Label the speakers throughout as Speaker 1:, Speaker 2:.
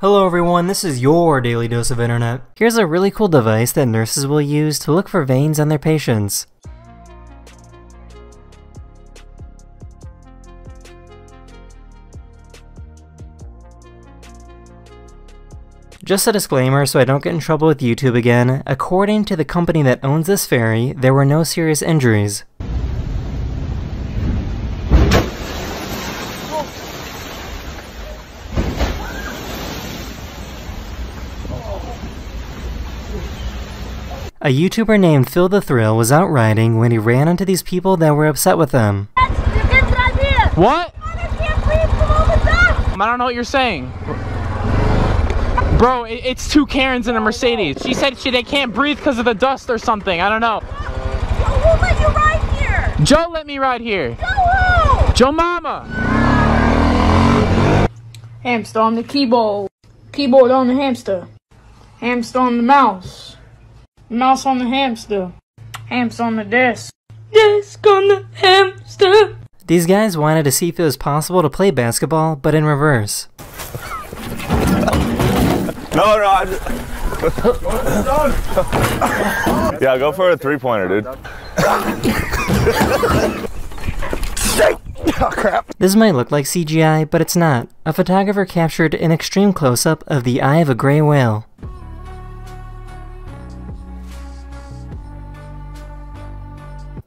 Speaker 1: Hello everyone, this is your daily dose of internet. Here's a really cool device that nurses will use to look for veins on their patients. Just a disclaimer so I don't get in trouble with YouTube again, according to the company that owns this ferry, there were no serious injuries. A YouTuber named Phil the Thrill was out riding when he ran into these people that were upset with him.
Speaker 2: What? I don't know what you're saying. Bro, it's two Karens in a Mercedes. She said she they can't breathe because of the dust or something. I don't know.
Speaker 3: Who let you ride here?
Speaker 2: Joe let me ride here.
Speaker 3: Joe who?
Speaker 2: Joe Mama.
Speaker 4: Hamster on the keyboard. Keyboard on the hamster. Hamster on the mouse. Mouse on the hamster. Hamster on the desk. Desk on the hamster.
Speaker 1: These guys wanted to see if it was possible to play basketball, but in reverse.
Speaker 5: No, no. I just... yeah, go for a three pointer, dude. oh, crap.
Speaker 1: This might look like CGI, but it's not. A photographer captured an extreme close up of the eye of a gray whale.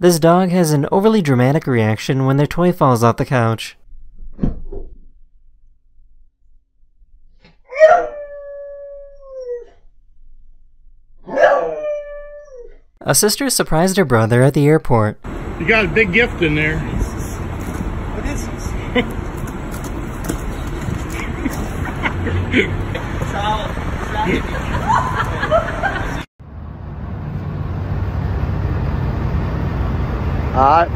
Speaker 1: This dog has an overly dramatic reaction when their toy falls off the couch. A sister surprised her brother at the airport.
Speaker 6: You got a big gift in there.
Speaker 2: What is
Speaker 6: Alright.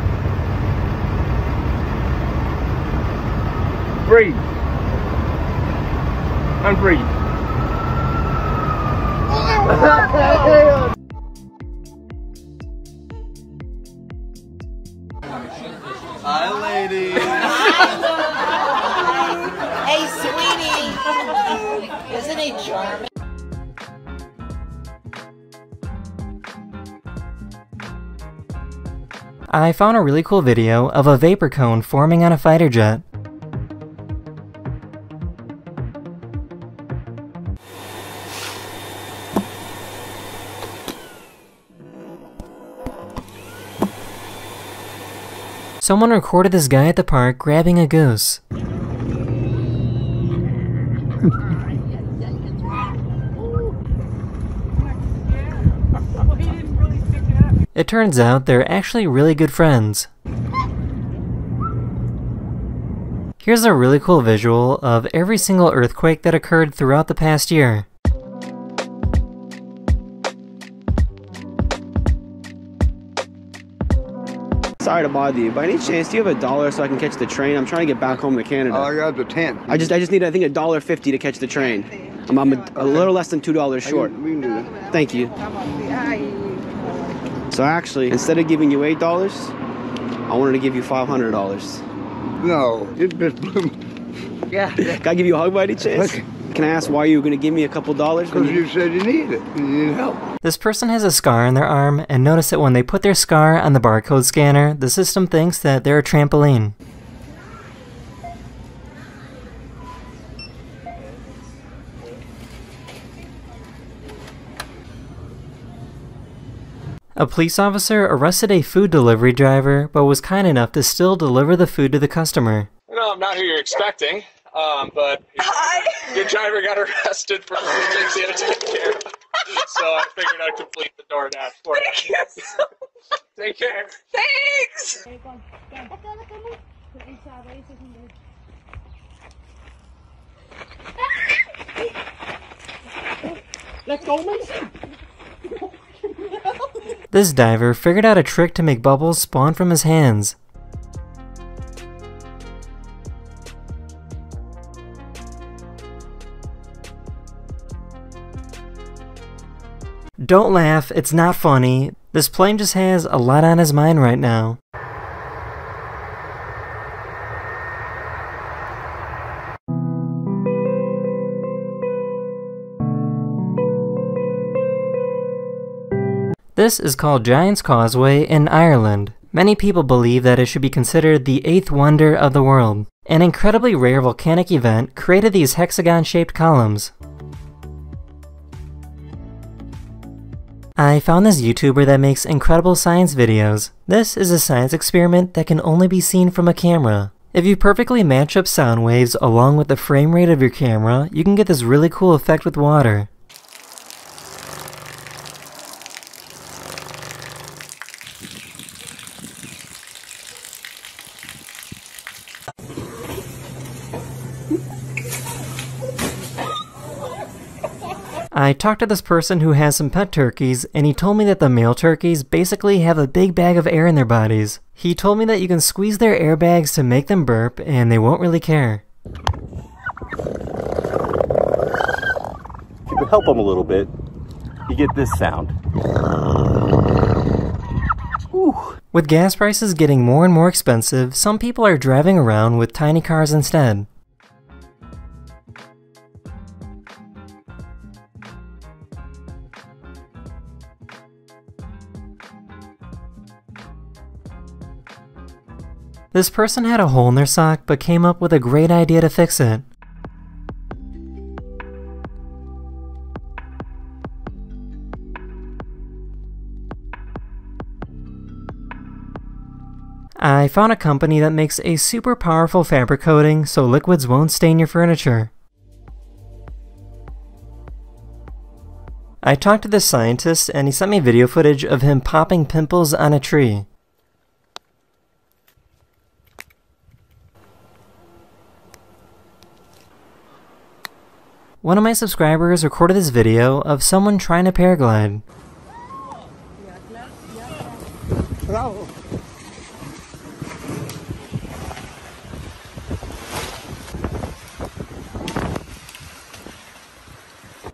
Speaker 6: Breathe. And breathe.
Speaker 5: Hi, ladies.
Speaker 7: Hey, sweetie. Isn't he charming?
Speaker 1: I found a really cool video of a vapor cone forming on a fighter jet. Someone recorded this guy at the park grabbing a goose. It turns out they're actually really good friends. Here's a really cool visual of every single earthquake that occurred throughout the past year.
Speaker 8: Sorry to bother you. By any chance, do you have a dollar so I can catch the train? I'm trying to get back home to Canada.
Speaker 9: Oh, I got the 10.
Speaker 8: I just, I just need, I think, a dollar fifty to catch the train. I'm, I'm a, a little less than two dollars short.
Speaker 9: We can do that.
Speaker 8: Thank you. So actually, instead of giving you eight dollars, I wanted to give you five hundred dollars.
Speaker 9: No, it just blew
Speaker 8: Yeah. Can I give you a hug by any chance?
Speaker 9: Okay.
Speaker 8: Can I ask why you were going to give me a couple dollars? when
Speaker 9: because you said you needed it. You needed help.
Speaker 1: This person has a scar on their arm and notice that when they put their scar on the barcode scanner, the system thinks that they're a trampoline. A police officer arrested a food delivery driver, but was kind enough to still deliver the food to the customer.
Speaker 10: No, I'm not who you're expecting. Um, but your driver got arrested for things he had to take care of. So I figured I'd complete the DoorDash for you. Take care.
Speaker 3: Thanks!
Speaker 1: This diver figured out a trick to make bubbles spawn from his hands. Don't laugh, it's not funny. This plane just has a lot on his mind right now. This is called Giant's Causeway in Ireland. Many people believe that it should be considered the eighth wonder of the world. An incredibly rare volcanic event created these hexagon-shaped columns. I found this YouTuber that makes incredible science videos. This is a science experiment that can only be seen from a camera. If you perfectly match up sound waves along with the frame rate of your camera, you can get this really cool effect with water. I talked to this person who has some pet turkeys, and he told me that the male turkeys basically have a big bag of air in their bodies. He told me that you can squeeze their airbags to make them burp, and they won't really care.
Speaker 11: If you could help them a little bit, you get this sound.
Speaker 1: Whew. With gas prices getting more and more expensive, some people are driving around with tiny cars instead. This person had a hole in their sock but came up with a great idea to fix it. I found a company that makes a super powerful fabric coating so liquids won't stain your furniture. I talked to this scientist and he sent me video footage of him popping pimples on a tree. One of my subscribers recorded this video of someone trying to paraglide.
Speaker 9: Bravo.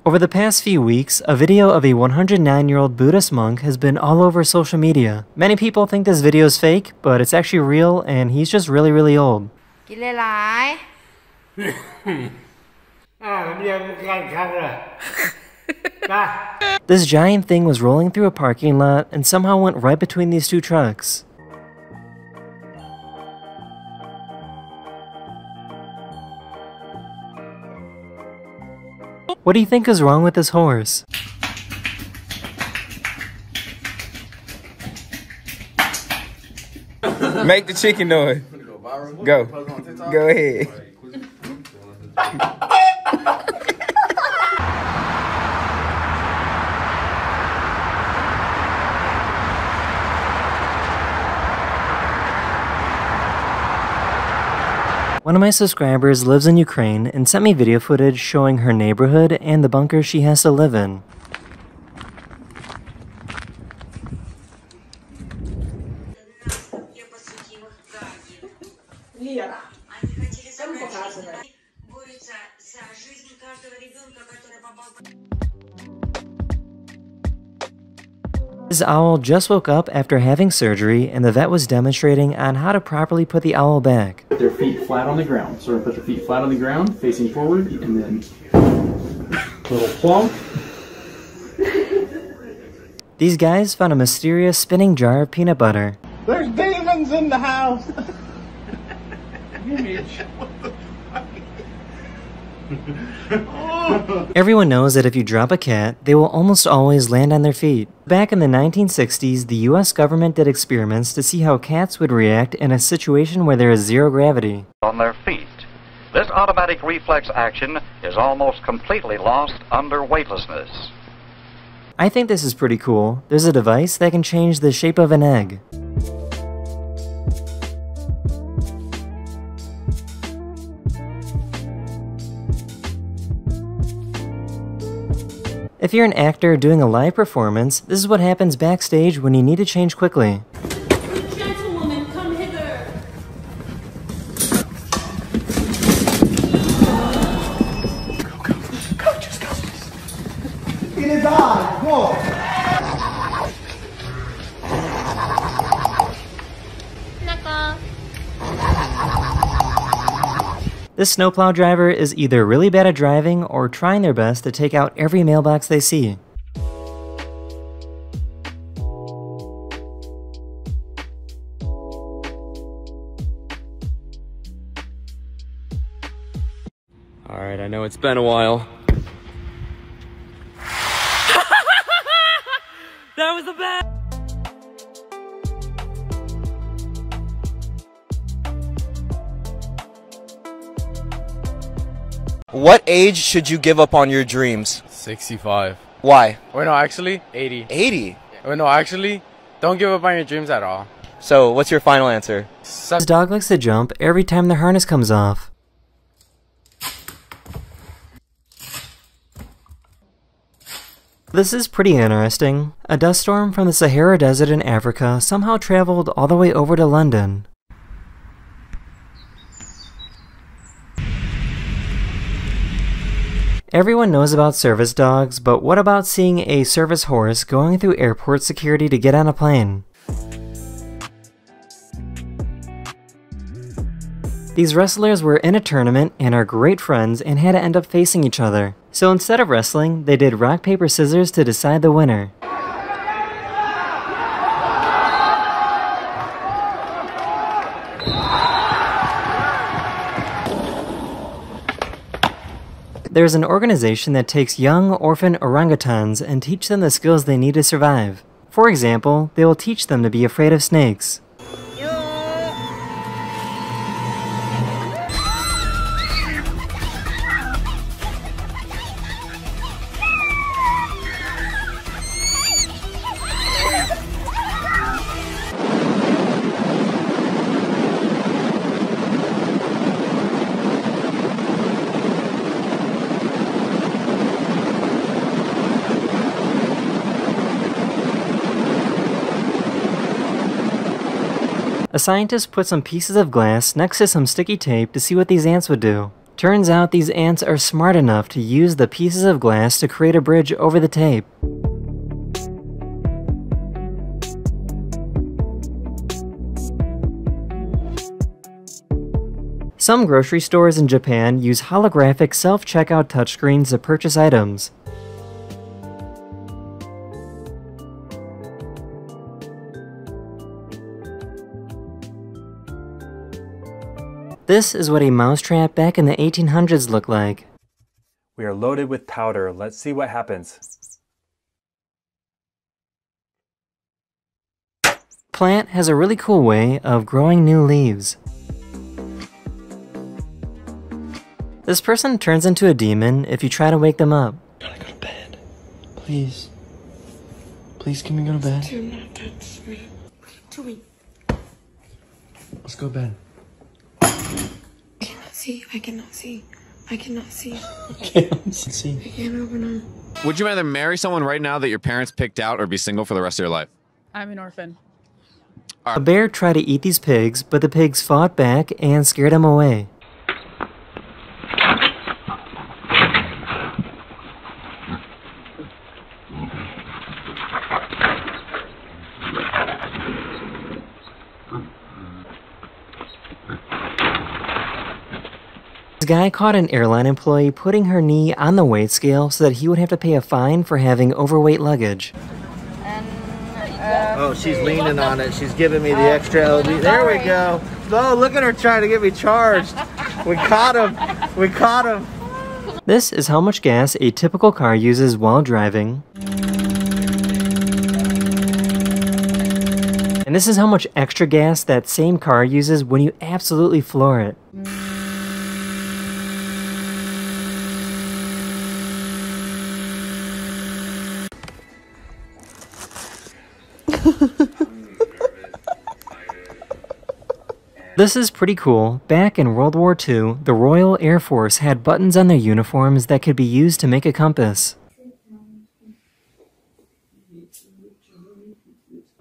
Speaker 1: Over the past few weeks, a video of a 109 year old Buddhist monk has been all over social media. Many people think this video is fake, but it's actually real and he's just really, really old. this giant thing was rolling through a parking lot and somehow went right between these two trucks. What do you think is wrong with this horse?
Speaker 12: Make the chicken noise. Go. Go ahead.
Speaker 1: One of my subscribers lives in Ukraine and sent me video footage showing her neighborhood and the bunker she has to live in. This owl just woke up after having surgery and the vet was demonstrating on how to properly put the owl back.
Speaker 13: Put their feet flat on the ground. So we're gonna put their feet flat on the ground, facing forward, and then little plonk.
Speaker 1: These guys found a mysterious spinning jar of peanut butter.
Speaker 6: There's demons in the house.
Speaker 1: Everyone knows that if you drop a cat, they will almost always land on their feet. Back in the 1960s, the US government did experiments to see how cats would react in a situation where there is zero gravity.
Speaker 14: On their feet. This automatic reflex action is almost completely lost under weightlessness.
Speaker 1: I think this is pretty cool. There's a device that can change the shape of an egg. If you're an actor doing a live performance, this is what happens backstage when you need to change quickly. This snowplow driver is either really bad at driving or trying their best to take out every mailbox they see.
Speaker 12: Alright, I know it's been a while,
Speaker 15: What age should you give up on your dreams?
Speaker 12: 65.
Speaker 15: Why?
Speaker 12: Wait, no, actually, 80.
Speaker 15: 80?
Speaker 12: Wait, no, actually, don't give up on your dreams at all.
Speaker 15: So, what's your final answer?
Speaker 1: This dog likes to jump every time the harness comes off. This is pretty interesting. A dust storm from the Sahara Desert in Africa somehow traveled all the way over to London. Everyone knows about service dogs, but what about seeing a service horse going through airport security to get on a plane? These wrestlers were in a tournament and are great friends and had to end up facing each other. So instead of wrestling, they did rock, paper, scissors to decide the winner. There's an organization that takes young orphan orangutans and teach them the skills they need to survive. For example, they will teach them to be afraid of snakes. Scientist put some pieces of glass next to some sticky tape to see what these ants would do. Turns out these ants are smart enough to use the pieces of glass to create a bridge over the tape. Some grocery stores in Japan use holographic self-checkout touchscreens to purchase items. This is what a mousetrap back in the 1800s looked like.
Speaker 16: We are loaded with powder. Let's see what happens.
Speaker 1: Plant has a really cool way of growing new leaves. This person turns into a demon if you try to wake them up.
Speaker 17: Gotta go to bed. Please. Please, can we go to bed?
Speaker 4: Do not touch me. What are you doing?
Speaker 17: Let's go to bed.
Speaker 4: I cannot see. I cannot see. I cannot see.
Speaker 17: Can't see.
Speaker 4: I can't open them.
Speaker 18: Would you rather marry someone right now that your parents picked out or be single for the rest of your life?
Speaker 19: I'm an orphan.
Speaker 1: A bear tried to eat these pigs, but the pigs fought back and scared him away. Guy caught an airline employee putting her knee on the weight scale so that he would have to pay a fine for having overweight luggage.
Speaker 6: Oh, she's leaning on it. She's giving me the extra LB. There we go. Oh, look at her trying to get me charged. We caught him. We caught him.
Speaker 1: This is how much gas a typical car uses while driving. And this is how much extra gas that same car uses when you absolutely floor it. This is pretty cool. Back in World War II, the Royal Air Force had buttons on their uniforms that could be used to make a compass.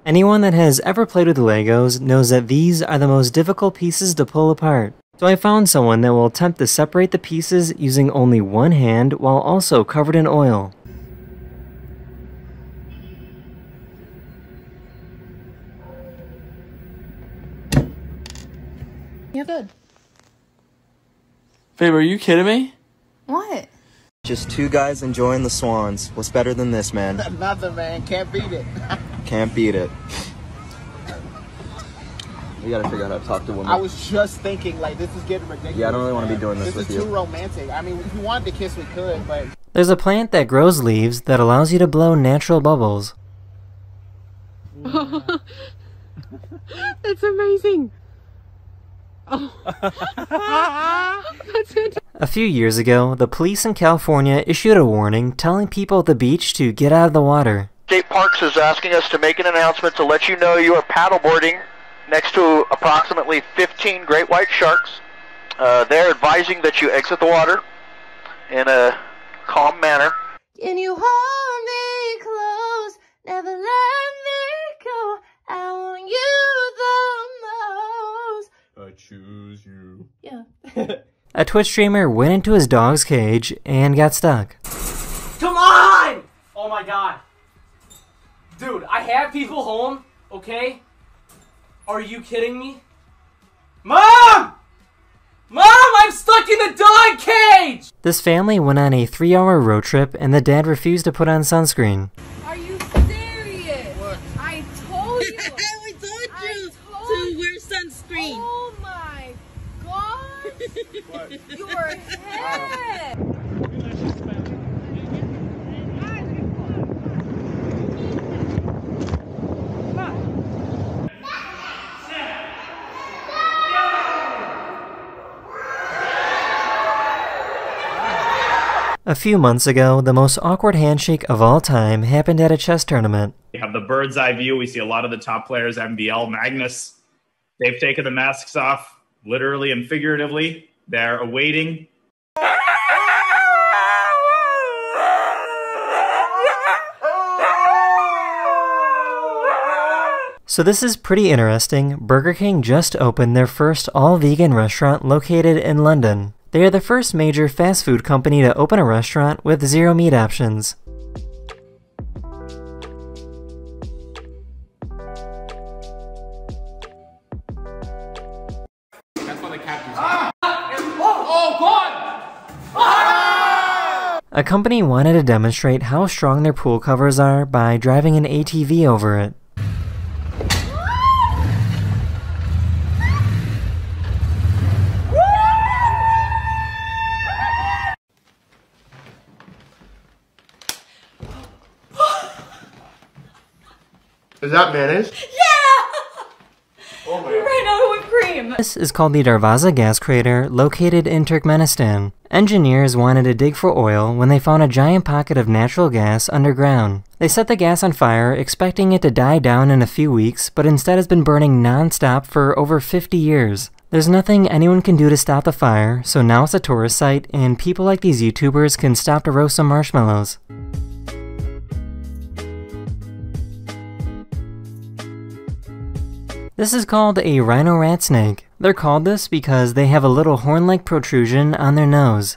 Speaker 1: Anyone that has ever played with Legos knows that these are the most difficult pieces to pull apart. So I found someone that will attempt to separate the pieces using only one hand while also covered in oil.
Speaker 19: You're good.
Speaker 17: Babe, are you kidding me?
Speaker 19: What?
Speaker 15: Just two guys enjoying the swans. What's better than this, man?
Speaker 6: Nothing, man. Can't beat it.
Speaker 15: Can't beat it. We gotta figure out how to talk to women.
Speaker 20: I was just thinking, like, this is getting ridiculous.
Speaker 15: Yeah, I don't really wanna be doing this
Speaker 20: This
Speaker 15: with
Speaker 20: is too romantic. I mean, if we wanted to kiss, we could, but
Speaker 1: There's a plant that grows leaves that allows you to blow natural bubbles.
Speaker 21: That's amazing. Oh.
Speaker 1: A few years ago, the police in California issued a warning telling people at the beach to get out of the water.
Speaker 22: State Parks is asking us to make an announcement to let you know you are paddleboarding next to approximately 15 great white sharks. Uh, they're advising that you exit the water in a calm manner.
Speaker 23: Can you hold me close? Never let me go. I want you the most.
Speaker 5: I choose you.
Speaker 23: Yeah.
Speaker 1: A Twitch streamer went into his dog's cage and got stuck.
Speaker 24: Come on! Oh my god. Dude, I have people home, okay? Are you kidding me? Mom! Mom, I'm stuck in the dog cage!
Speaker 1: This family went on a three hour road trip and the dad refused to put on sunscreen.
Speaker 23: Are you serious? What? I told you. I told you to wear sunscreen. Oh my
Speaker 1: A few months ago, the most awkward handshake of all time happened at a chess tournament.
Speaker 25: We have the bird's eye view. We see a lot of the top players, MVL, Magnus. They've taken the masks off, literally and figuratively. They're awaiting.
Speaker 1: So this is pretty interesting. Burger King just opened their first all-vegan restaurant located in London. They are the first major fast food company to open a restaurant with zero meat options. Company wanted to demonstrate how strong their pool covers are by driving an ATV over it.
Speaker 6: Is that mayonnaise?
Speaker 3: We ran out cream.
Speaker 1: This is called the Darvaza gas crater located in Turkmenistan. Engineers wanted to dig for oil when they found a giant pocket of natural gas underground. They set the gas on fire expecting it to die down in a few weeks, but instead has been burning non-stop for over 50 years. There's nothing anyone can do to stop the fire, so now it's a tourist site and people like these YouTubers can stop to roast some marshmallows. This is called a rhino rat snake. They're called this because they have a little horn-like protrusion on their nose.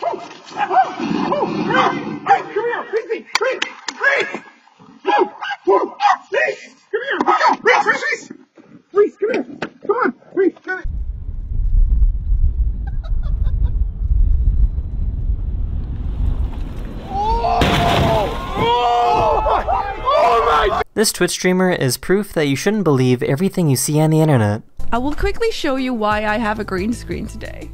Speaker 2: Come here! Freeze! Freeze! Freeze! No! Whoa! Freeze! Come here! Freeze! Freeze! Freeze! Freeze! Come here! Come on! Freeze! Come here!
Speaker 1: This Twitch streamer is proof that you shouldn't believe everything you see on the internet.
Speaker 19: I will quickly show you why I have a green screen today.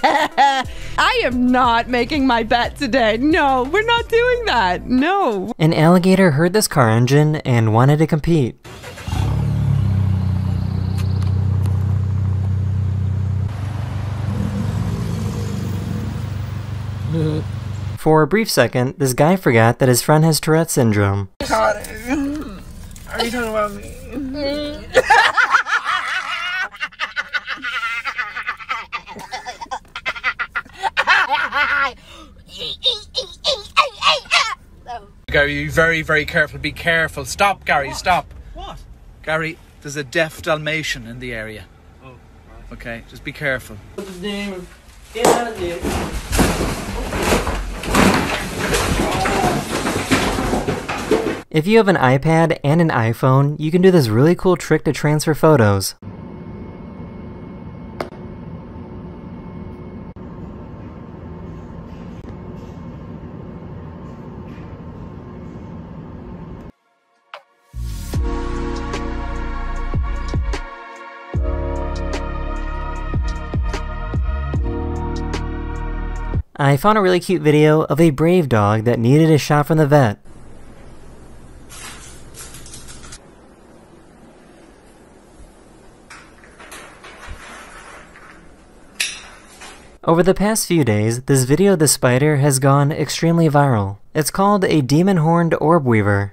Speaker 19: I am not making my bet today. No, we're not doing that. No.
Speaker 1: An alligator heard this car engine and wanted to compete. For a brief second, this guy forgot that his friend has Tourette syndrome.
Speaker 2: Are you talking about me?
Speaker 26: Gary, very, very careful. Be careful. Stop, Gary, stop.
Speaker 20: What?
Speaker 26: Gary, there's a deaf Dalmatian in the area.
Speaker 20: Oh,
Speaker 26: Okay, just be careful.
Speaker 20: What's his name? Get out of there.
Speaker 1: If you have an iPad and an iPhone, you can do this really cool trick to transfer photos. I found a really cute video of a brave dog that needed a shot from the vet. Over the past few days, this video of the spider has gone extremely viral. It's called a demon horned orb weaver.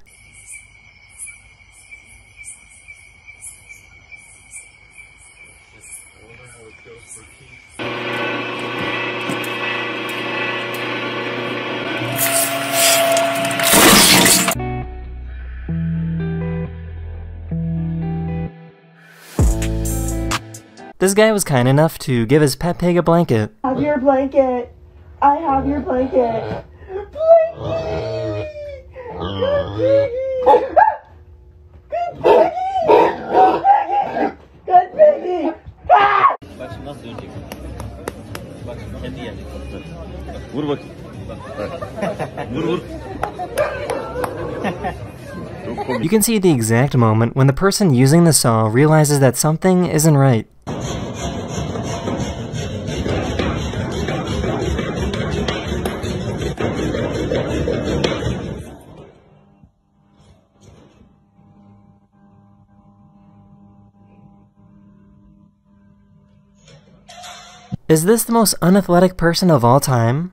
Speaker 1: Guy was kind enough to give his pet pig a blanket.
Speaker 27: have your blanket. I have your blanket. Blankie! Good piggy! Good piggy! Good piggy! Good piggy! Ah!
Speaker 6: Bak şimdi nasıl dönecek? Bak kendi gelecek. Vur bak. vur vur.
Speaker 1: You can see the exact moment when the person using the saw realizes that something isn't right. Is this the most unathletic person of all time?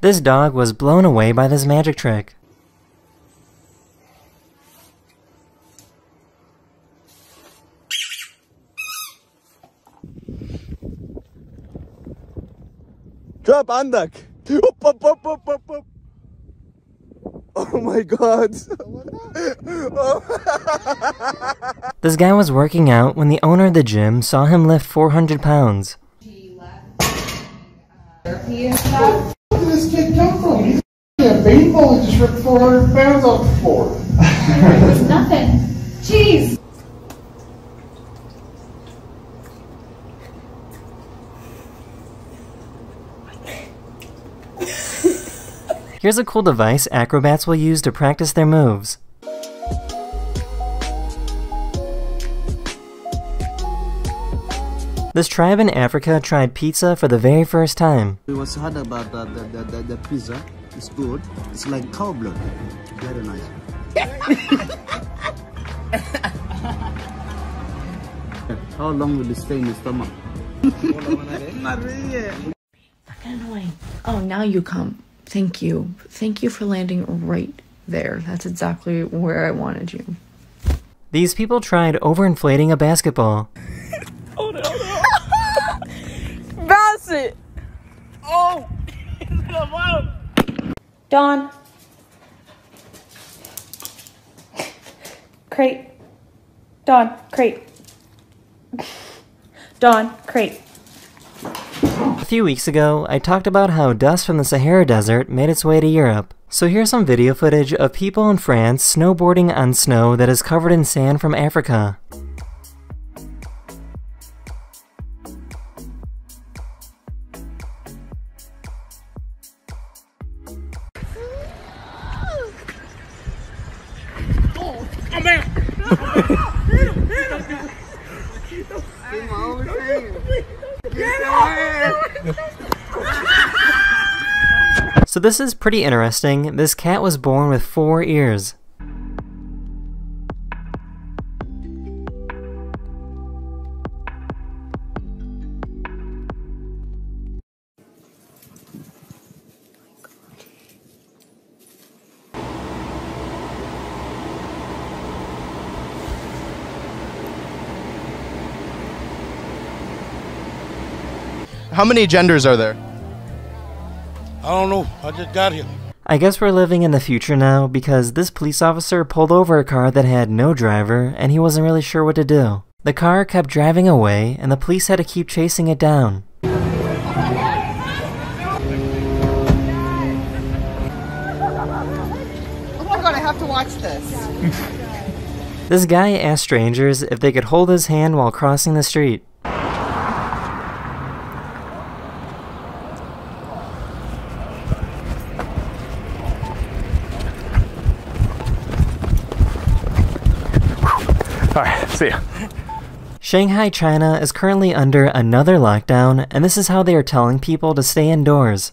Speaker 1: this dog was blown away by this magic trick.
Speaker 6: Drop Andak. Up, up, up, up, up, up. Oh my god.
Speaker 1: This guy was working out when the owner of the gym saw him lift 400 pounds.
Speaker 2: Where did this kid come from? He's a baseball and just ripped 400 pounds off the floor.
Speaker 23: It's nothing. Jeez.
Speaker 1: Here's a cool device acrobats will use to practice their moves. This tribe in Africa tried pizza for the very first time.
Speaker 28: We was heard about the, the, the, the, the pizza. It's good. It's like cow blood. Very nice. How long will it stay in the stomach?
Speaker 19: Fucking annoying. Oh, now you come. Thank you. Thank you for landing right there. That's exactly where I wanted you.
Speaker 1: These people tried overinflating a basketball.
Speaker 4: Bassett! Oh! oh.
Speaker 23: Dawn. Crate. Dawn, crate. Dawn, crate.
Speaker 1: A few weeks ago, I talked about how dust from the Sahara Desert made its way to Europe. So here's some video footage of people in France snowboarding on snow that is covered in sand from Africa.
Speaker 2: Come
Speaker 1: So this is pretty interesting. This cat was born with four ears.
Speaker 6: How many genders are there?
Speaker 2: I don't know. I just got here.
Speaker 1: I guess we're living in the future now because this police officer pulled over a car that had no driver and he wasn't really sure what to do. The car kept driving away and the police had to keep chasing it down.
Speaker 19: Oh my god, I have to watch this.
Speaker 1: This guy asked strangers if they could hold his hand while crossing the street. Shanghai, China is currently under another lockdown, and this is how they are telling people to stay indoors.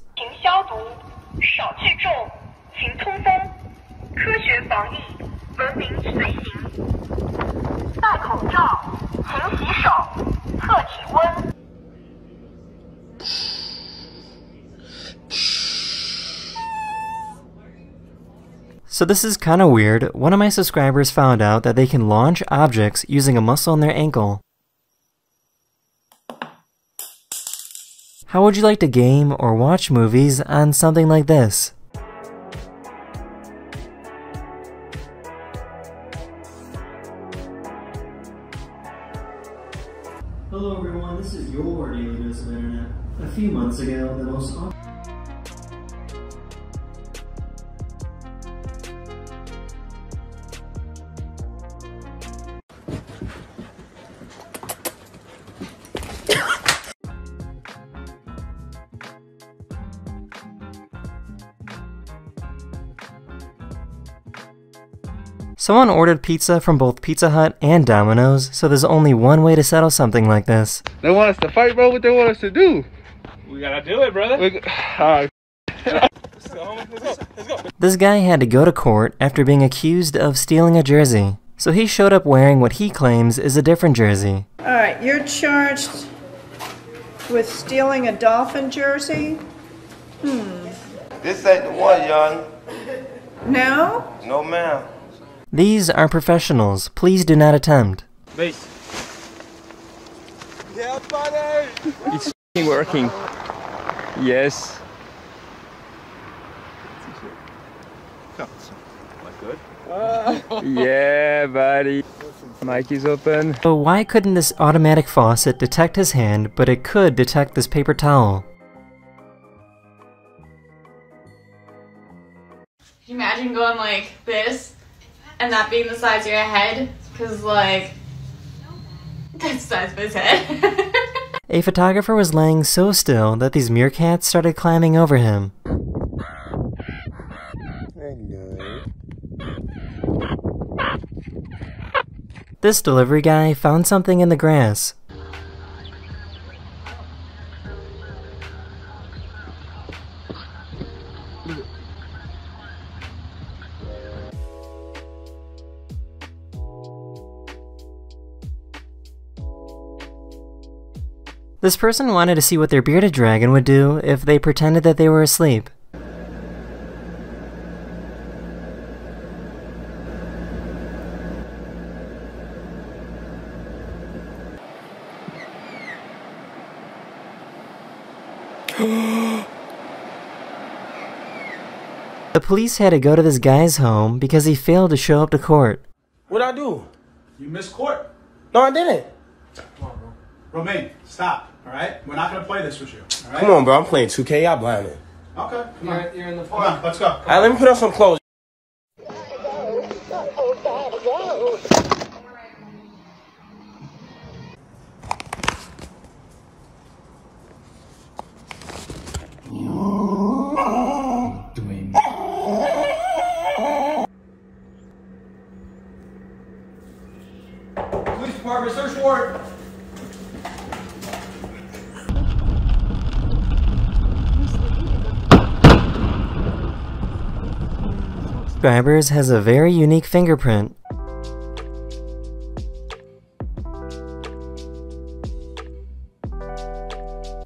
Speaker 1: So this is kinda weird. One of my subscribers found out that they can launch objects using a muscle in their ankle. How would you like to game or watch movies on something like this? Hello everyone, this is your daily dose of internet. A few months ago, the most Someone ordered pizza from both Pizza Hut and Domino's, so there's only one way to settle something like this.
Speaker 6: They want us to fight, bro. What they want us to do?
Speaker 24: We gotta do it, brother.
Speaker 6: We, alright.
Speaker 1: This guy had to go to court after being accused of stealing a jersey. So he showed up wearing what he claims is a different jersey.
Speaker 29: All right, you're charged with stealing a Dolphin jersey? Hmm.
Speaker 30: This ain't the one, young.
Speaker 29: No?
Speaker 30: No, ma'am.
Speaker 1: These are professionals. Please do not attempt.
Speaker 24: Base.
Speaker 30: Yeah, buddy.
Speaker 31: It's f***ing working. Yes. good? yeah, buddy. Mic is open.
Speaker 1: So why couldn't this automatic faucet detect his hand, but it could detect this paper towel?
Speaker 19: Can you imagine going like this and that being the size of your head? Because, like, that's the size of his head.
Speaker 1: A photographer was laying so still that these meerkats started climbing over him. This delivery guy found something in the grass. This person wanted to see what their bearded dragon would do if they pretended that they were asleep. The police had to go to this guy's home because he failed to show up to court.
Speaker 32: What'd I do?
Speaker 24: You missed court.
Speaker 32: No, I didn't. Come on, bro.
Speaker 24: Romaine, stop. All right, we're not gonna play this with you. All right.
Speaker 32: Come on, bro. I'm playing 2K. Y'all blinded.
Speaker 24: Okay. Come on. You're in the Come on, let's go.
Speaker 32: All right, let me put on some clothes.
Speaker 1: Subscribers has a very unique fingerprint.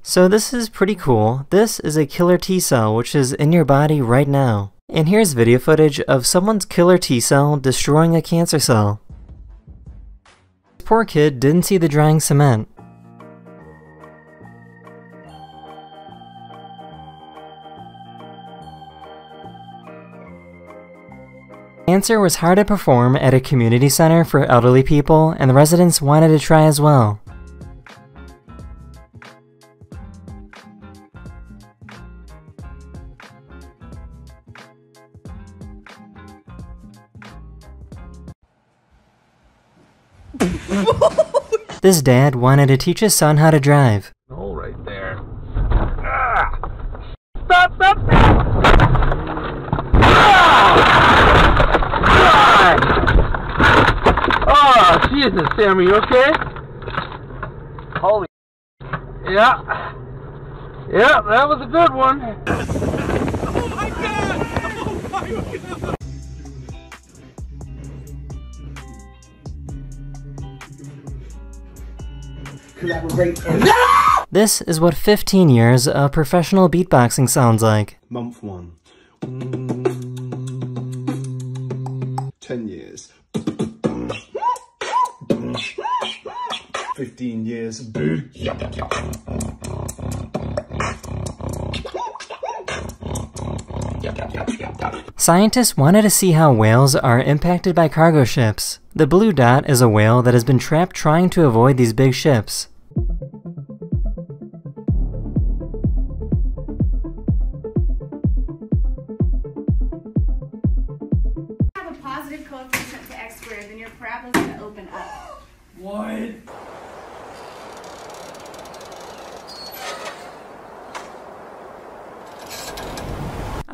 Speaker 1: So this is pretty cool. This is a killer T cell which is in your body right now. And here's video footage of someone's killer T cell destroying a cancer cell. This poor kid didn't see the drying cement. Cancer was hard to perform at a community center for elderly people, and the residents wanted to try as well. this dad wanted to teach his son how to drive.
Speaker 32: Hole right there. Ah! Stop, stop, stop! Ah! Oh, Jesus, Sam, are you okay? Holy. Yeah. Yeah, that was a good one. oh my god! Oh my god!
Speaker 2: Collaborate.
Speaker 1: This is what 15 years of professional beatboxing sounds like.
Speaker 28: Month one. Ten 15 years.
Speaker 1: Scientists wanted to see how whales are impacted by cargo ships. The blue dot is a whale that has been trapped trying to avoid these big ships.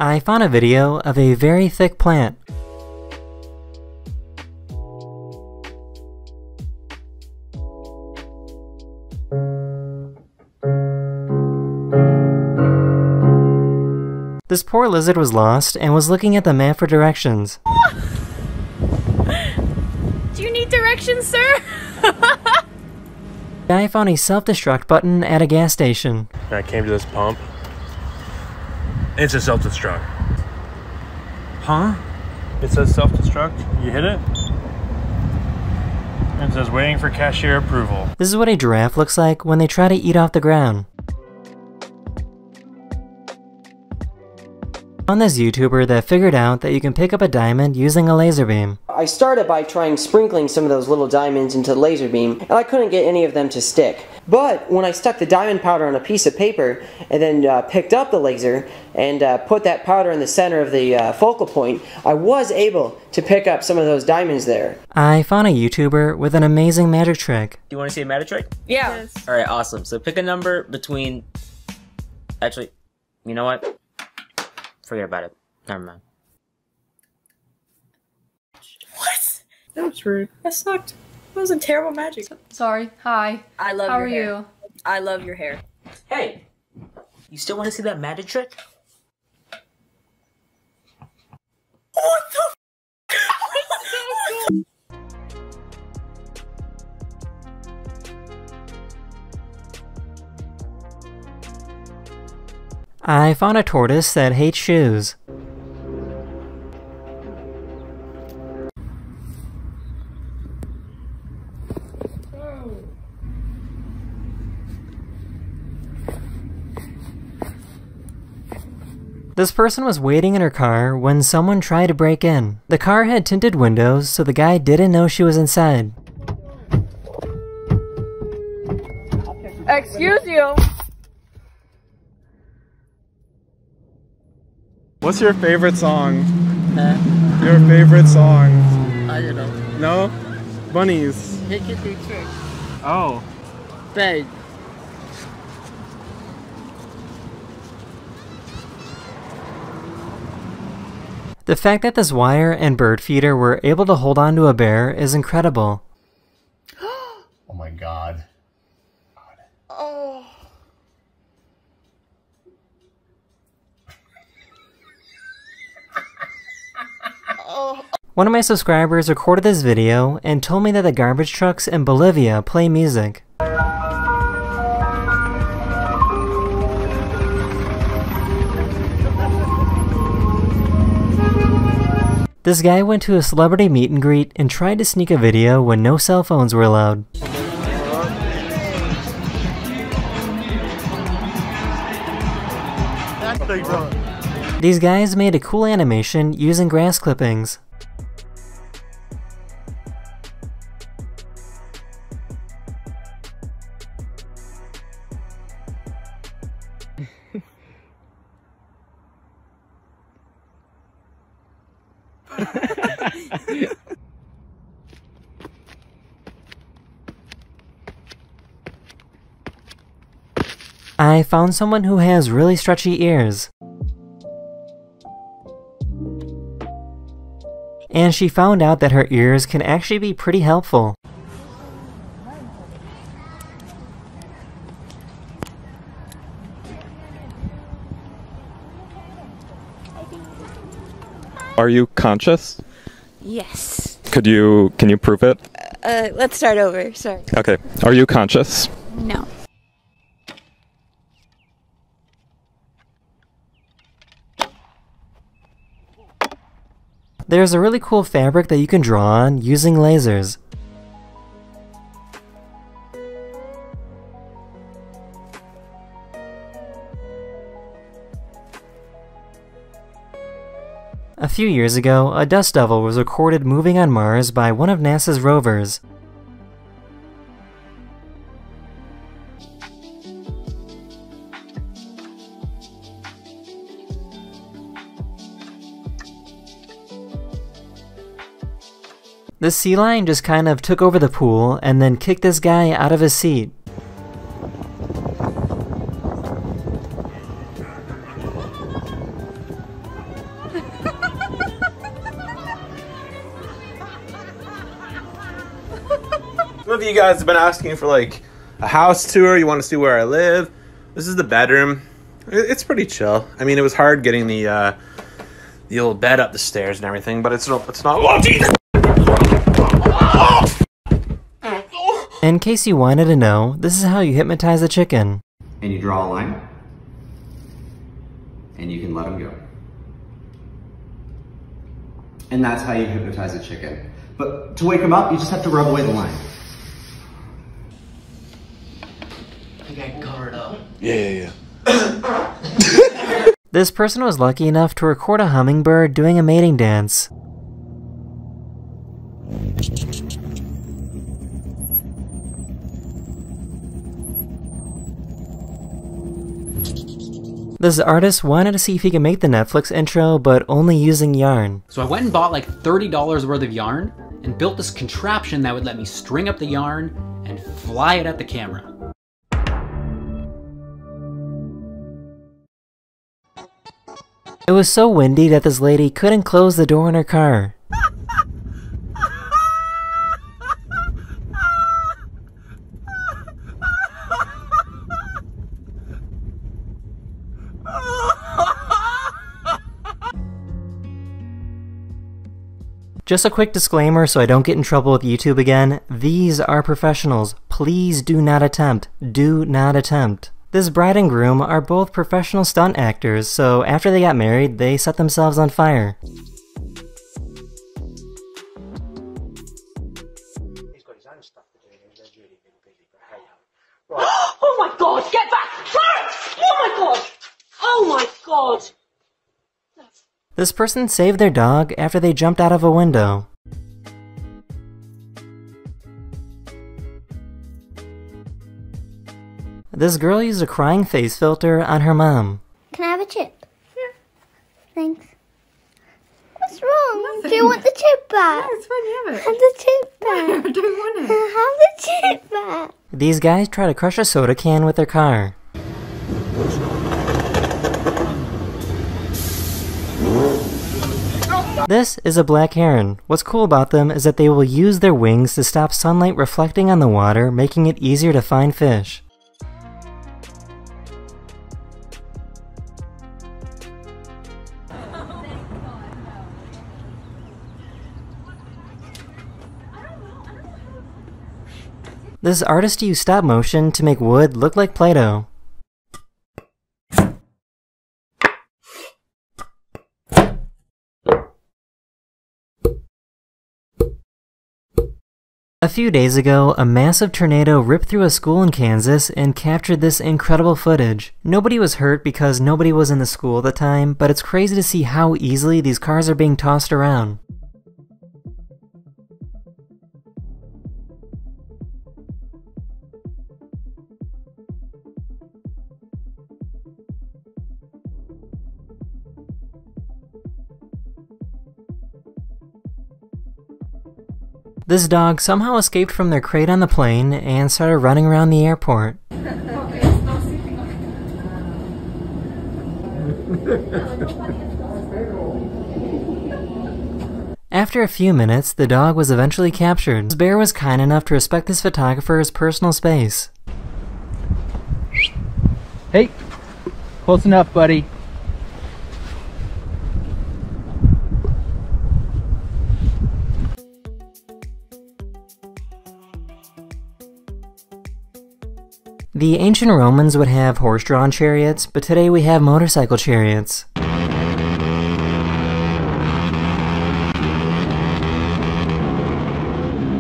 Speaker 1: I found a video of a very thick plant. This poor lizard was lost and was looking at the map for directions.
Speaker 23: Do you need directions, sir?
Speaker 1: Guy found a self-destruct button at a gas station.
Speaker 33: I came to this pump. It's a self-destruct. Huh? It says self-destruct. You hit it. And it says waiting for cashier approval.
Speaker 1: This is what a giraffe looks like when they try to eat off the ground. On this YouTuber that figured out that you can pick up a diamond using a laser beam.
Speaker 34: I started by trying sprinkling some of those little diamonds into the laser beam, and I couldn't get any of them to stick. But when I stuck the diamond powder on a piece of paper, and then uh, picked up the laser, and uh, put that powder in the center of the uh, focal point, I was able to pick up some of those diamonds there.
Speaker 1: I found a YouTuber with an amazing magic trick.
Speaker 35: Do you want to see a magic trick?
Speaker 23: Yeah.
Speaker 35: All right, awesome. So pick a number between. Actually, you know what? Forget about it. Never mind.
Speaker 23: What? That was rude. That sucked. That was a terrible magic.
Speaker 36: Sorry. Hi.
Speaker 23: I love
Speaker 36: How
Speaker 23: your
Speaker 36: are
Speaker 23: hair.
Speaker 36: you?
Speaker 23: I love your hair.
Speaker 35: Hey, you still want to see that magic trick?
Speaker 23: What the?
Speaker 1: I found a tortoise that hates shoes. This person was waiting in her car when someone tried to break in. The car had tinted windows, so the guy didn't know she was inside.
Speaker 23: Excuse you.
Speaker 37: What's your favorite song? Your favorite song?
Speaker 38: I don't know.
Speaker 37: No? Bunnies.
Speaker 38: Take it to church.
Speaker 37: Oh.
Speaker 38: Bed.
Speaker 1: The fact that this wire and bird feeder were able to hold on to a bear is incredible.
Speaker 39: Oh my god.
Speaker 23: Oh. oh.
Speaker 1: One of my subscribers recorded this video and told me that the garbage trucks in Bolivia play music. This guy went to a celebrity meet and greet and tried to sneak a video when no cell phones were allowed. These guys made a cool animation using grass clippings. I found someone who has really stretchy ears. And she found out that her ears can actually be pretty helpful.
Speaker 40: Are you conscious?
Speaker 41: Yes.
Speaker 40: Could you can you prove it?
Speaker 41: Uh, let's start over. Sorry.
Speaker 40: Okay. Are you conscious?
Speaker 41: No.
Speaker 1: There's a really cool fabric that you can draw on using lasers. A few years ago, a dust devil was recorded moving on Mars by one of NASA's rovers. The sea lion just kind of took over the pool and then kicked this guy out of his seat.
Speaker 6: Guys have been asking for like a house tour. You want to see where I live. This is the bedroom. It's pretty chill. I mean, it was hard getting the uh, the old bed up the stairs and everything, but it's not. It's not. Oh, Jesus!
Speaker 1: In case you wanted to know, this is how you hypnotize a chicken.
Speaker 42: and you draw a line, and you can let them go. And that's how you hypnotize a chicken. But to wake them up, you just have to rub away the line.
Speaker 36: I think I can up.
Speaker 42: Yeah, yeah, yeah.
Speaker 1: This person was lucky enough to record a hummingbird doing a mating dance. This artist wanted to see if he could make the Netflix intro, but only using yarn.
Speaker 43: So I went and bought like $30 worth of yarn and built this contraption that would let me string up the yarn and fly it at the camera.
Speaker 1: It was so windy that this lady couldn't close the door in her car. Just a quick disclaimer so I don't get in trouble with YouTube again. These are professionals. Please do not attempt. Do not attempt. This bride and groom are both professional stunt actors, so after they got married, they set themselves on fire.
Speaker 23: oh my god, get back! Clarence! Oh my god! Oh my god!
Speaker 1: This person saved their dog after they jumped out of a window. This girl used a crying face filter on her mom.
Speaker 44: Can I have a chip? Yeah. Thanks. What's wrong? Do you want the chip back?
Speaker 29: Yeah, it's fine, you have it.
Speaker 44: Have the chip back.
Speaker 29: No, I don't want it.
Speaker 44: Have the chip back.
Speaker 1: These guys try to crush a soda can with their car. This is a black heron. What's cool about them is that they will use their wings to stop sunlight reflecting on the water, making it easier to find fish. This artist used stop motion to make wood look like Play-Doh. A few days ago, a massive tornado ripped through a school in Kansas and captured this incredible footage. Nobody was hurt because nobody was in the school at the time, but it's crazy to see how easily these cars are being tossed around. This dog somehow escaped from their crate on the plane and started running around the airport. After a few minutes, the dog was eventually captured. This bear was kind enough to respect his photographer's personal space.
Speaker 24: Hey, close enough, buddy.
Speaker 1: The ancient Romans would have horse drawn chariots, but today we have motorcycle chariots.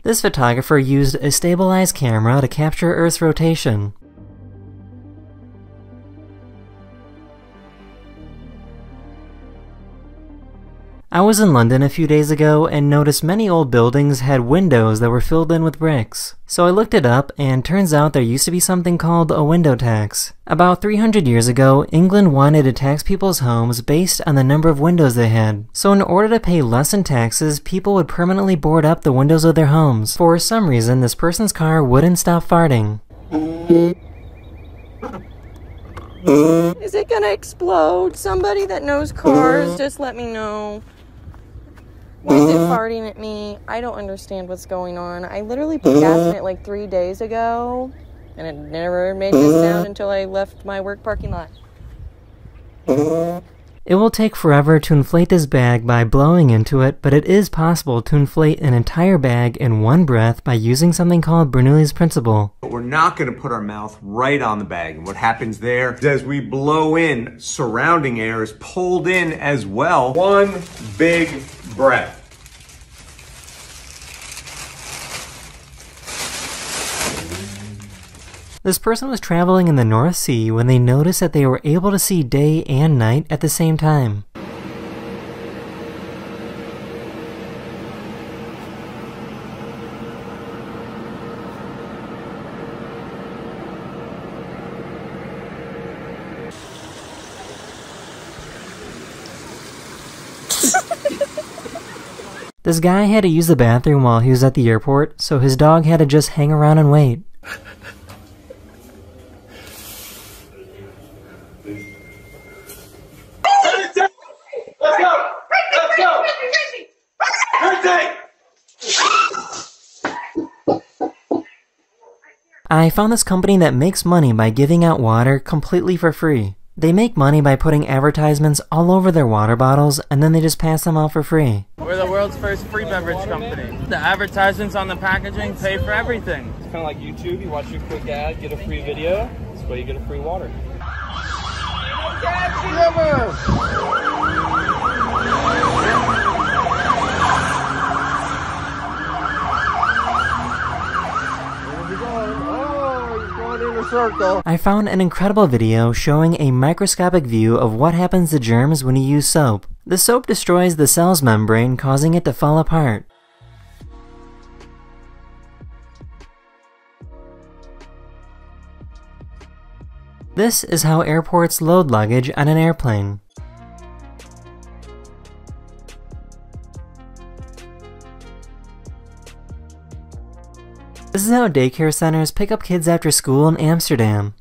Speaker 1: This photographer used a stabilized camera to capture Earth's rotation. I was in London a few days ago and noticed many old buildings had windows that were filled in with bricks. So I looked it up and turns out there used to be something called a window tax. About 300 years ago, England wanted to tax people's homes based on the number of windows they had. So in order to pay less in taxes, people would permanently board up the windows of their homes. For some reason, this person's car wouldn't stop farting.
Speaker 41: Is it gonna explode? Somebody that knows cars, mm. just let me know. Why is it mm-hmm. farting at me? I don't understand what's going on. I literally put gas in it mm-hmm. like three days ago, and it never made this sound mm-hmm. until I left my work parking lot.
Speaker 1: It will take forever to inflate this bag by blowing into it, but it is possible to inflate an entire bag in one breath by using something called Bernoulli's principle.
Speaker 45: But we're not going to put our mouth right on the bag. And what happens there is as we blow in, surrounding air is pulled in as well. One big breath.
Speaker 1: This person was traveling in the North Sea when they noticed that they were able to see day and night at the same time. This guy had to use the bathroom while he was at the airport, so his dog had to just hang around and wait.
Speaker 2: Let's go! Let's go!
Speaker 1: I found this company that makes money by giving out water completely for free. They make money by putting advertisements all over their water bottles and then they just pass them out for free.
Speaker 46: We're the world's first free beverage company. The advertisements on the packaging pay for everything.
Speaker 47: It's kind of like YouTube. You watch your quick ad, get a free video. This way you get a free water.
Speaker 1: I found an incredible video showing a microscopic view of what happens to germs when you use soap. The soap destroys the cell's membrane, causing it to fall apart. This is how airports load luggage on an airplane. This is how daycare centers pick up kids after school in Amsterdam.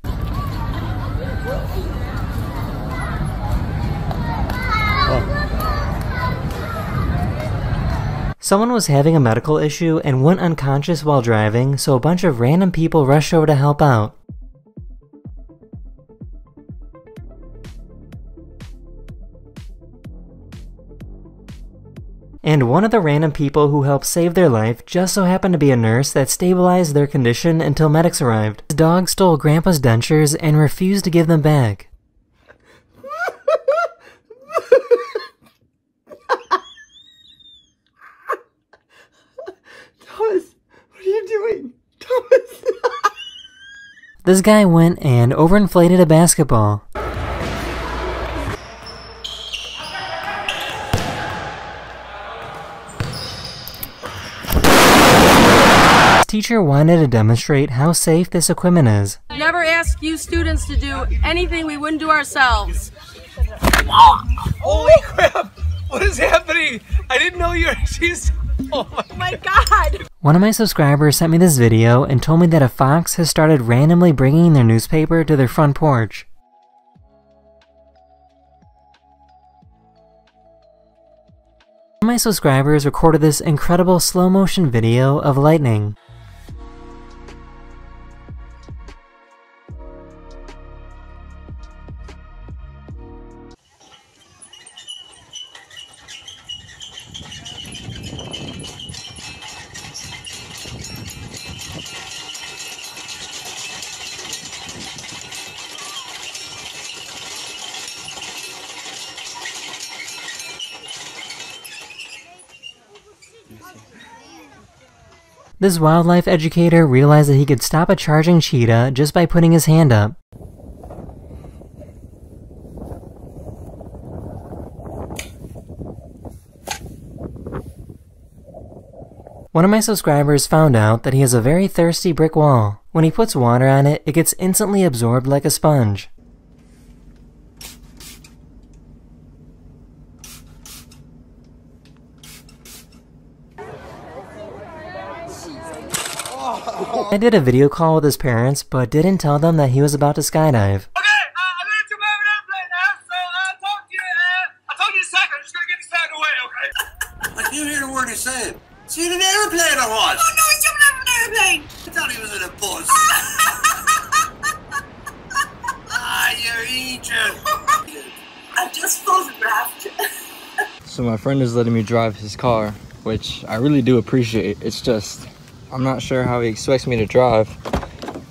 Speaker 1: Someone was having a medical issue and went unconscious while driving, so a bunch of random people rushed over to help out. And one of the random people who helped save their life just so happened to be a nurse that stabilized their condition until medics arrived. His dog stole Grandpa's dentures and refused to give them back.
Speaker 2: Thomas, what are you doing? Thomas!
Speaker 1: This guy went and overinflated a basketball. Teacher wanted to demonstrate how safe this equipment is.
Speaker 23: Never ask you students to do anything we wouldn't do ourselves.
Speaker 2: Holy crap! What is happening? I didn't know you were. She's. Oh my, oh
Speaker 23: my god!
Speaker 1: One of my subscribers sent me this video and told me that a fox has started randomly bringing their newspaper to their front porch. One of my subscribers recorded this incredible slow motion video of lightning. This wildlife educator realized that he could stop a charging cheetah just by putting his hand up. One of my subscribers found out that he has a very thirsty brick wall. When he puts water on it, it gets instantly absorbed like a sponge. I did a video call with his parents, but didn't tell them that he was about to skydive.
Speaker 2: I can't hear a word he's saying. Is he in an airplane or what? Oh no, he's jumping out of an airplane! I thought he was in a bus. ah, you're Egypt. I just photographed.
Speaker 47: So my friend is letting me drive his car, which I really do appreciate. It's just, I'm not sure how he expects me to drive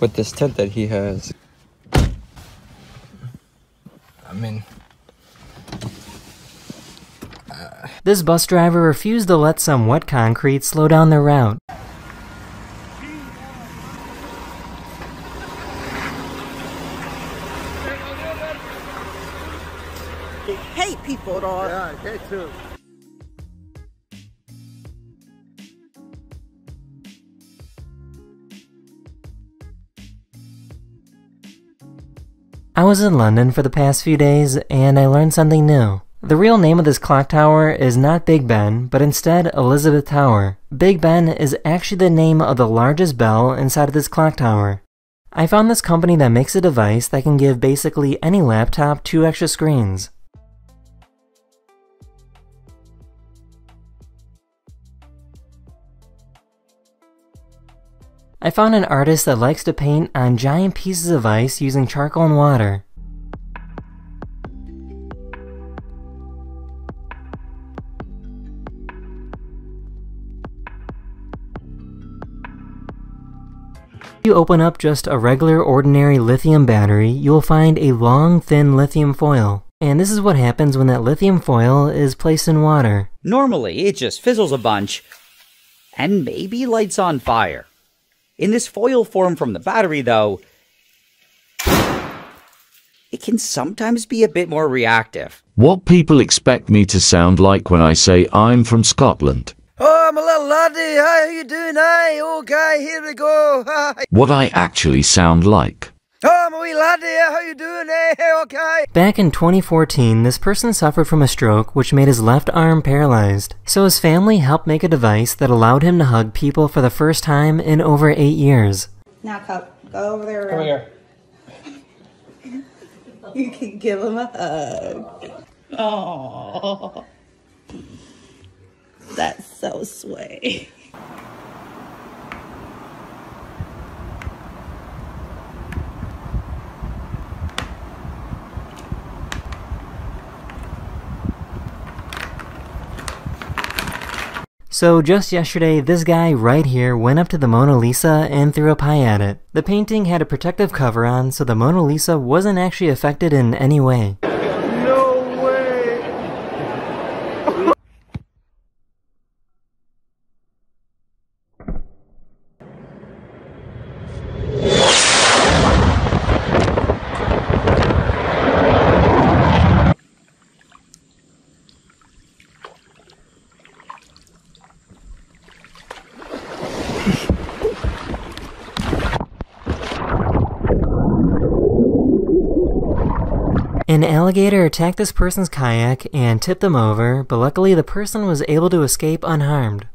Speaker 47: with this tent that he has. I mean,
Speaker 1: This bus driver refused to let some wet concrete slow down their route.
Speaker 29: hate people, dog.
Speaker 2: Yeah, I hate too.
Speaker 1: I was in London for the past few days and I learned something new. The real name of this clock tower is not Big Ben, but instead Elizabeth Tower. Big Ben is actually the name of the largest bell inside of this clock tower. I found this company that makes a device that can give basically any laptop two extra screens. I found an artist that likes to paint on giant pieces of ice using charcoal and water. If you open up just a regular ordinary lithium battery, you will find a long thin lithium foil. And this is what happens when that lithium foil is placed in water.
Speaker 48: Normally, it just fizzles a bunch and maybe lights on fire. In this foil form from the battery, though, it can sometimes be a bit more reactive.
Speaker 49: What people expect me to sound like when I say I'm from Scotland.
Speaker 50: Oh, my little laddie, hi, how you doing? Hi, okay, here we go. Hi.
Speaker 49: What I actually sound like.
Speaker 50: Oh, my wee laddie, how you doing? Eh? Hey, okay.
Speaker 1: Back in 2014, this person suffered from a stroke which made his left arm paralyzed. So his family helped make a device that allowed him to hug people for the first time in over 8 years.
Speaker 29: Now, Cup, go over there.
Speaker 24: Come here.
Speaker 29: You can give him a hug. Oh, that's so sweet.
Speaker 1: So just yesterday, this guy right here went up to the Mona Lisa and threw a pie at it. The painting had a protective cover on, so the Mona Lisa wasn't actually affected in any way.
Speaker 2: No way.
Speaker 1: An alligator attacked this person's kayak and tipped them over, but luckily the person was able to escape unharmed.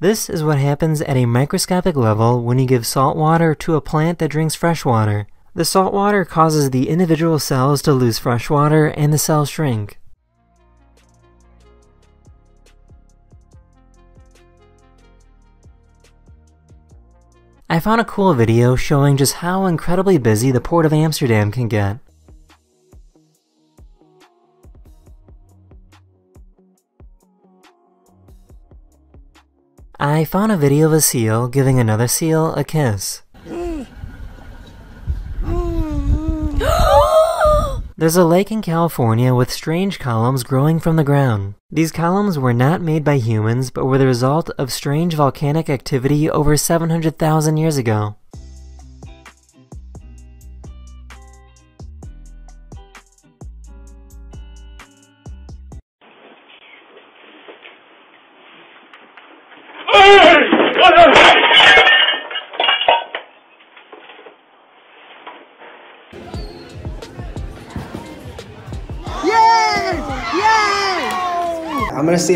Speaker 1: This is what happens at a microscopic level when you give salt water to a plant that drinks fresh water. The salt water causes the individual cells to lose fresh water and the cells shrink. I found a cool video showing just how incredibly busy the Port of Amsterdam can get. I found a video of a seal giving another seal a There's a lake in California with strange columns growing from the ground. These columns were not made by humans, but were the result of strange volcanic activity over 700,000 years ago.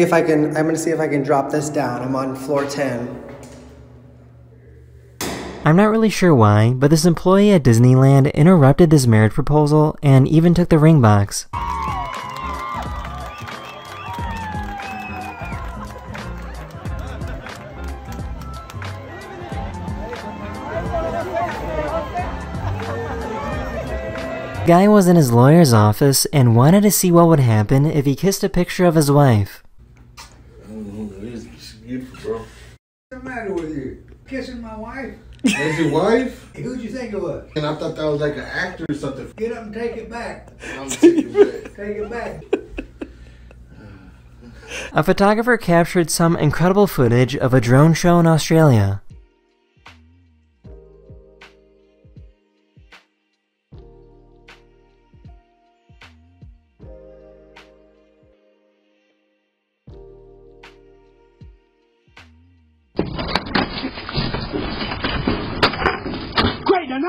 Speaker 50: If I can. I'm gonna see if I can drop this down. I'm on floor ten.
Speaker 1: I'm not really sure why, but this employee at Disneyland interrupted this marriage proposal and even took the ring box. Guy was in his lawyer's office and wanted to see what would happen if he kissed a picture of his wife.
Speaker 2: What's the matter with you? Kissing my wife?
Speaker 51: That's your wife?
Speaker 2: Who'd you think it was?
Speaker 51: And I thought that was like an actor or something.
Speaker 2: Get up and take it back.
Speaker 51: I'm taking it back.
Speaker 2: Take it back.
Speaker 1: A photographer captured some incredible footage of a drone show in Australia.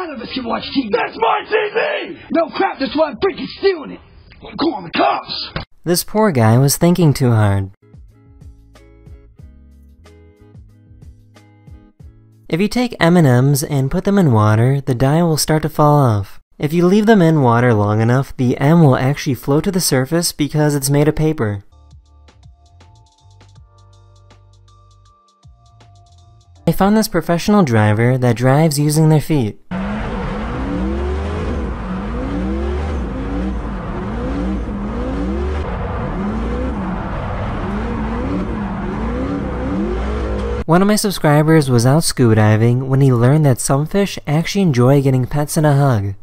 Speaker 2: None of us can watch TV. That's my TV! No crap, that's why I'm freaking stealing it. I'm calling the cops.
Speaker 1: This poor guy was thinking too hard. If you take M&Ms and put them in water, the dye will start to fall off. If you leave them in water long enough, the M will actually float to the surface because it's made of paper. I found this professional driver that drives using their feet. One of my subscribers was out scuba diving when he learned that some fish actually enjoy getting pets in a hug.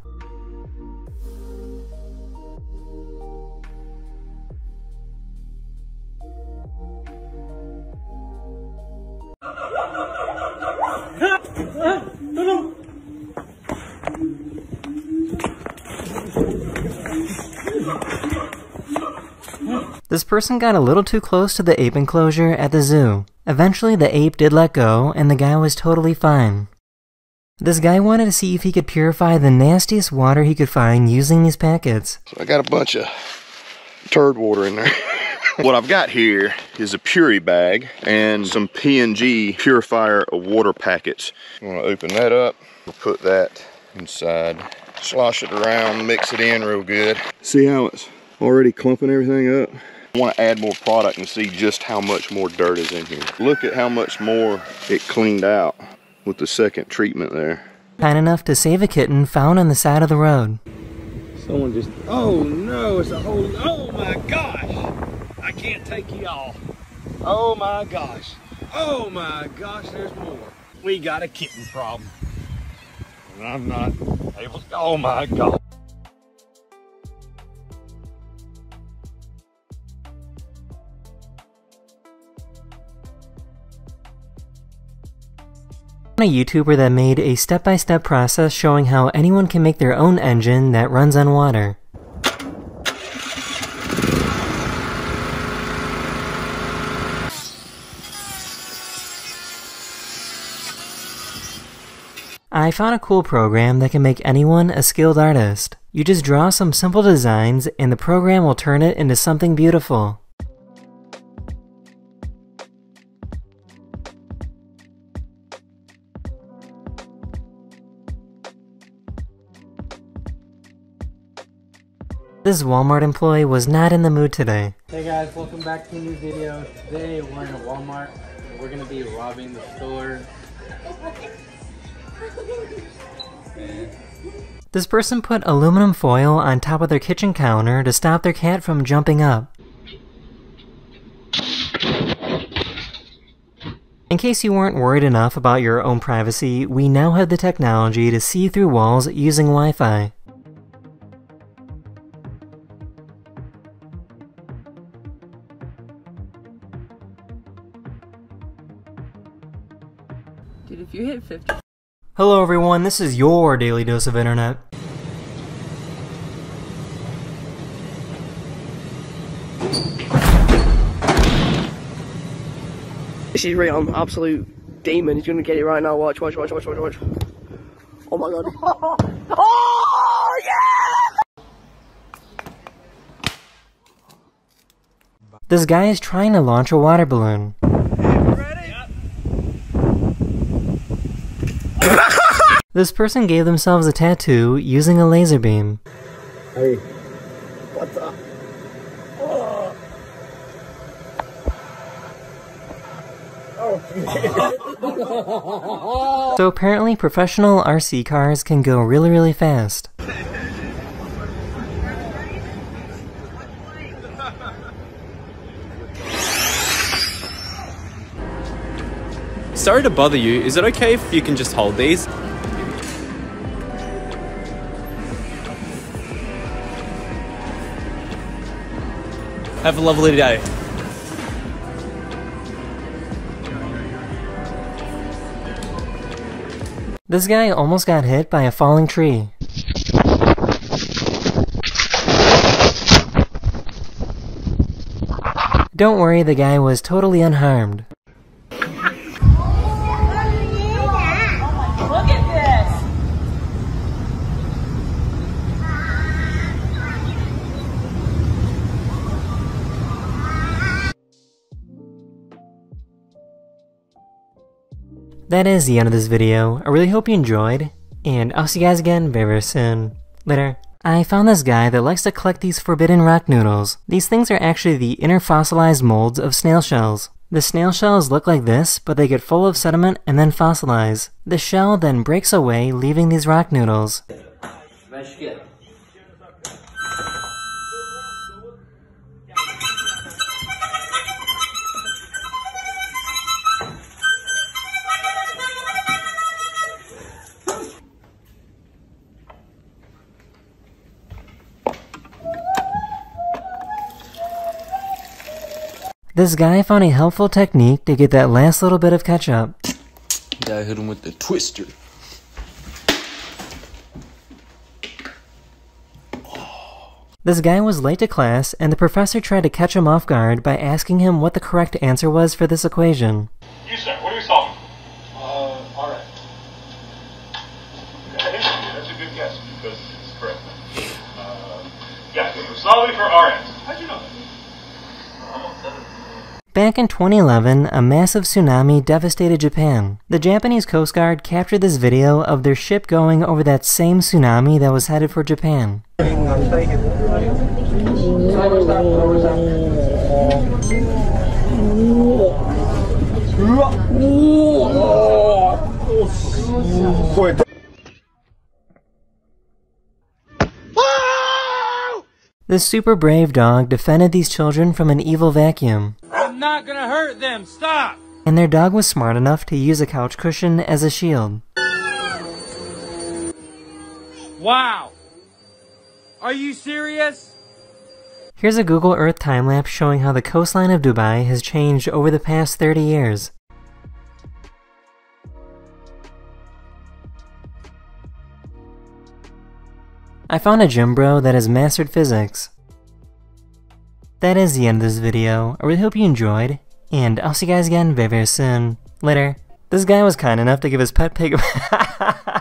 Speaker 1: This person got a little too close to the ape enclosure at the zoo. Eventually, the ape did let go, and the guy was totally fine. This guy wanted to see if he could purify the nastiest water he could find using these packets.
Speaker 52: So I got a bunch of turd water in there. what I've got here is a Puri bag and some P&G purifier of water packets. I'm gonna open that up, we'll put that inside, slosh it around, mix it in real good. See how it's already clumping everything up? I want to add more product and see just how much more dirt is in here. Look at how much more it cleaned out with the second treatment there.
Speaker 1: Kind enough to save a kitten found on the side of the road.
Speaker 51: Someone just. Oh no, it's a whole. Oh my gosh! I can't take you all. Oh my gosh. Oh my gosh, there's more. We got a kitten problem. And I'm not able to. Oh my god.
Speaker 1: A YouTuber that made a step-by-step process showing how anyone can make their own engine that runs on water. I found a cool program that can make anyone a skilled artist. You just draw some simple designs and the program will turn it into something beautiful. This Walmart employee was not in the mood today.
Speaker 46: Hey guys, welcome back to a new video. Today we're in a Walmart. We're gonna be robbing the store.
Speaker 1: This person put aluminum foil on top of their kitchen counter to stop their cat from jumping up. In case you weren't worried enough about your own privacy, we now have the technology to see through walls using Wi-Fi.
Speaker 53: If you hit 50.
Speaker 1: Hello everyone, this is your daily dose of internet.
Speaker 54: This is Rion, absolute demon. He's gonna get it right now. Watch, watch, watch, watch, watch, watch. Oh my god. oh yeah!
Speaker 1: This guy is trying to launch a water balloon. This person gave themselves a tattoo using a laser beam.
Speaker 54: Hey. What's up? Oh. Oh.
Speaker 1: So apparently professional RC cars can go really really fast.
Speaker 55: Sorry to bother you, is it okay if you can just hold these? Have a lovely day.
Speaker 1: This guy almost got hit by a falling tree. Don't worry, the guy was totally unharmed. That is the end of this video. I really hope you enjoyed, and I'll see you guys again very, very soon. Later. I found this guy that likes to collect these forbidden rock noodles. These things are actually the inner fossilized molds of snail shells. The snail shells look like this, but they get full of sediment and then fossilize. The shell then breaks away, leaving these rock noodles. This guy found a helpful technique to get that last little bit of ketchup.
Speaker 47: Guy hit him with the twister.
Speaker 1: This guy was late to class, and the professor tried to catch him off guard by asking him what the correct answer was for this equation.
Speaker 2: You, sir, what are we solving? Uh, alright. That's a good guess because it's correct. Uh, yeah, we're solving for RS. How'd you know that?
Speaker 1: Back in 2011, a massive tsunami devastated Japan. The Japanese Coast Guard captured this video of their ship going over that same tsunami that was headed for Japan. This super brave dog defended these children from an evil vacuum.
Speaker 51: Not gonna hurt them. Stop.
Speaker 1: And their dog was smart enough to use a couch cushion as a shield.
Speaker 51: Wow. Are you serious?
Speaker 1: Here's a Google Earth time lapse showing how the coastline of Dubai has changed over the past 30 years. I found a gym bro that has mastered physics. That is the end of this video. I really hope you enjoyed, and I'll see you guys again very very soon. Later. This guy was kind enough to give his pet pig